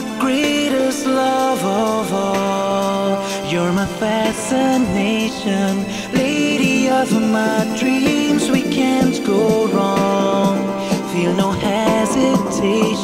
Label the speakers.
Speaker 1: my greatest love of all. You're my fascination, lady of my dreams. We can't go wrong. Feel no hesitation.